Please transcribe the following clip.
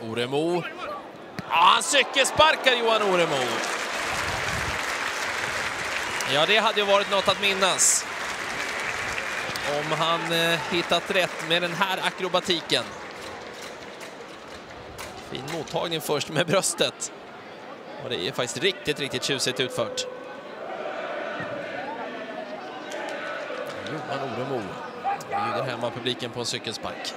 Oremo. Ja, han cykelsparkar Johan Oremo. Ja, det hade ju varit något att minnas. Om han eh, hittat rätt med den här akrobatiken. Fin mottagning först med bröstet. Och det är faktiskt riktigt, riktigt tjusigt utfört. Johan Oremo bjuder hemma publiken på en cykelspark.